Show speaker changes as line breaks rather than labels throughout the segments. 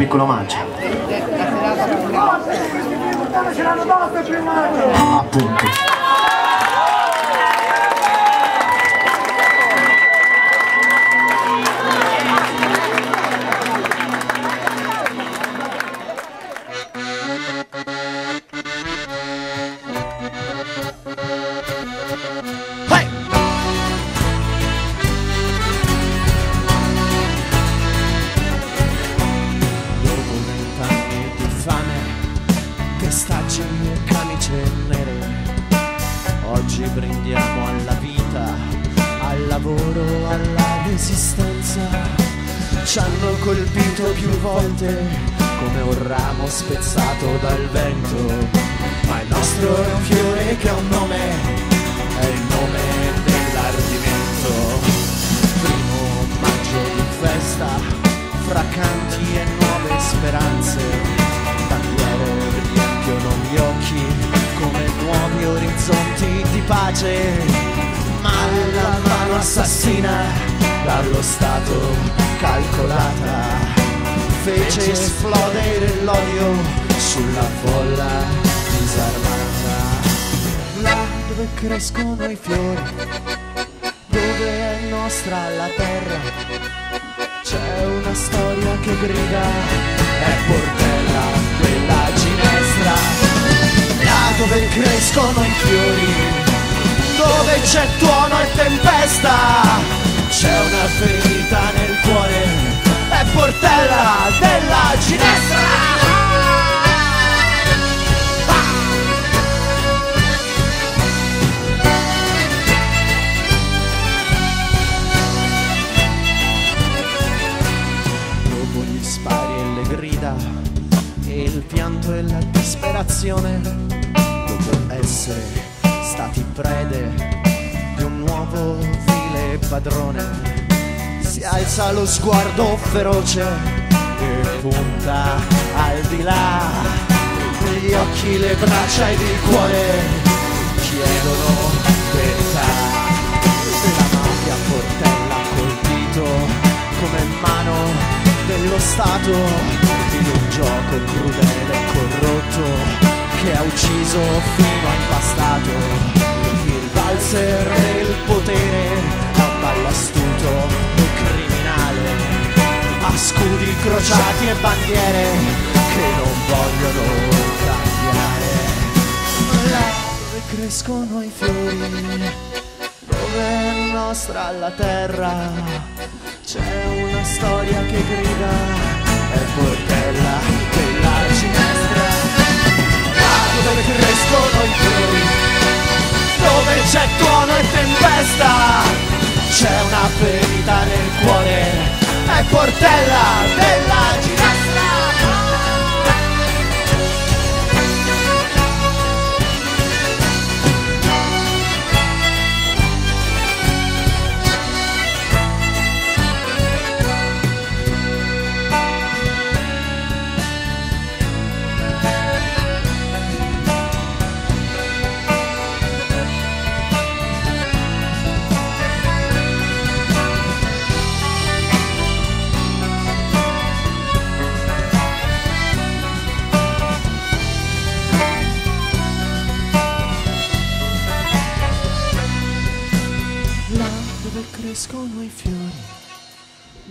piccolo maggio. Appunto.
Ci hanno colpito più volte come un ramo spezzato dal vento. Ma il nostro è un fiore che ha un nome, pace. Ma la mano assassina dallo Stato calcolata fece esplodere l'odio sulla folla disarmata là dove crescono i fiori dove è nostra la terra c'è una storia che grida è Portella della Ginestra là dove crescono i fiori c'è tuono e tempesta c'è una ferita nel cuore, è Portella della Ginestra. Il pianto e la disperazione, dopo essere stati prede di un nuovo padrone. Si alza lo sguardo feroce e punta al di là. Gli occhi, le braccia ed il cuore chiedono verità la mafia portella colpito come mano dello Stato in un gioco crudele e corrotto che ha ucciso fino a impastato il valzer scudi crociati e bandiere che non vogliono cambiare. Dove crescono i fiori, dove è nostra la terra, c'è una storia che grida, è Portella della Ginestra. Là dove crescono i fiori, dove c'è tuono e tempesta c'è una ferita nel cuore, è Portella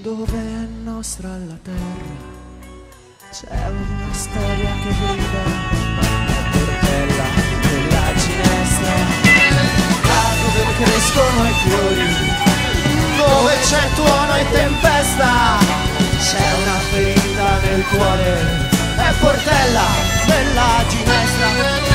dove è nostra la terra. C'è una storia che grida, è portella della ginestra. Là dove crescono i fiori, dove c'è tuono e tempesta, c'è una ferita nel cuore, è portella della ginestra.